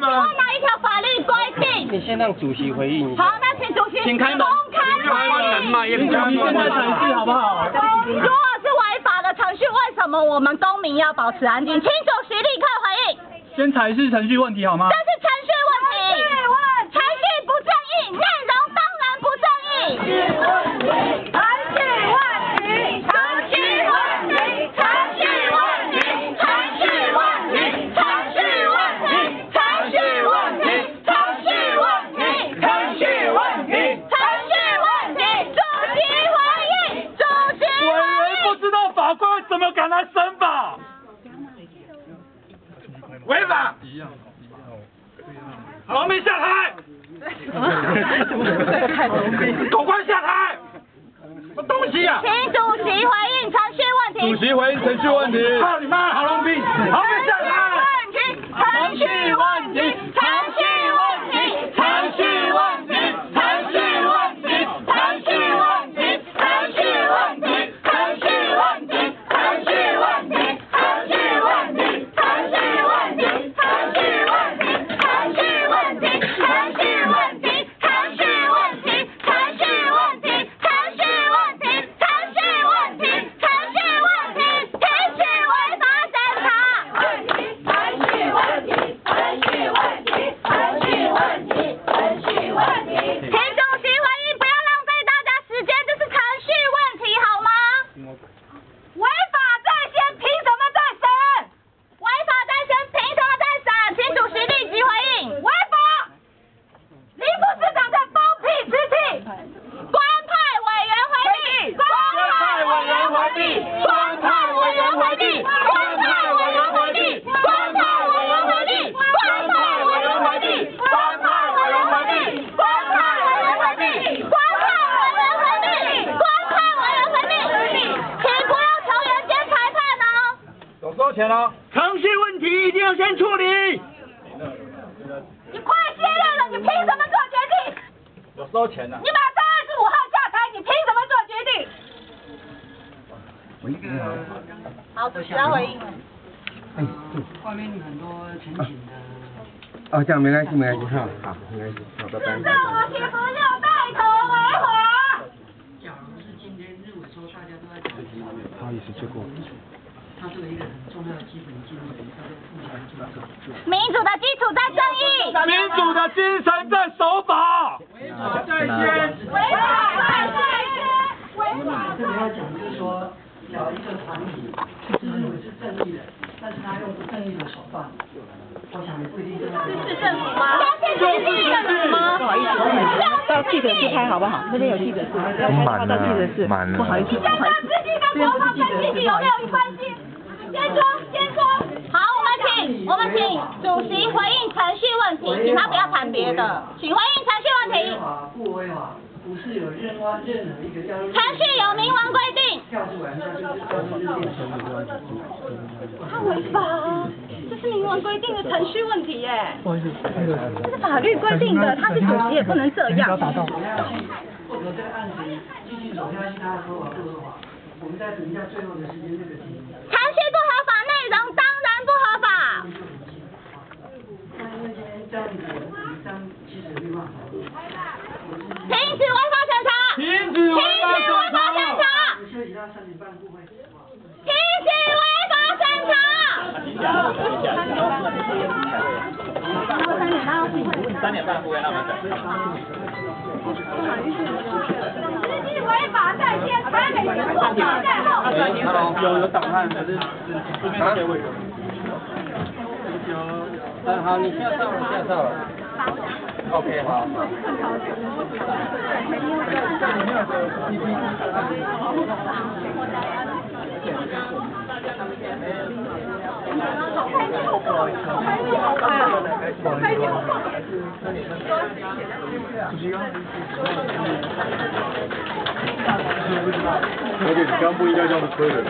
有哪一条法律规定？你先让主席回应。好，那请主席公开回应。程序好不好？如果是违法的程序，为什么我们公民要保持安静？请主席立刻回应。先才是程序问题，好吗？法官怎么敢来申报？违法！劳民下台！狗官下台！什么东西啊？请主席回应程序问题。主席回应程序问题。操你妈，郝龙斌！收钱了。程序问题一定要先处理。你快卸任了，你凭什么做决定？有收钱了。你马上二十五号下台，你凭什么做决定？好，好主席要回应。外面很多前景的。哦，这样没关系，没关系，哈，好，没关系，好，拜拜。市政府岂不要带头为华？假如是今天日尾说大家都在讲，不好意思，错过。它作为一个很重要的基本技能，叫做互相尊重。民主的基础在正义，民主的精神在守法。违法在先，违法在先，违法这里要讲就是说，找一个团体自认为是正义的，但是他用不正义的手段，我想也不一定是是政府吗？不好意思，到记者室拍好不好？那边有记者。室，要拍到到记者室。不好意思，你想想自己有没有关系？先说，先说。好，我们请，我们请主席回应程序问题，请他不要谈别的，请回应程序问题。不违法，不是有任何任何一个要程序有明文规定。跳出来，那就是跳出日变成他违法啊！这是明文规定的程序问题耶。这是法律规定的，他是主席也不能这样。或者这个案子继续走下去，他的说法不合法，我们再等一下最后的时间这个题。程序不容当然不合法。停止违法审查！停止违法审查！停止违法审查！三点半不会让他们停止违法在先，他给你破放在后。有有档案，可是这边结尾有。嗯，好，你下照了，下照了。OK，好。好开心，好棒，好，不知道。这是干部，应该叫他崔主任。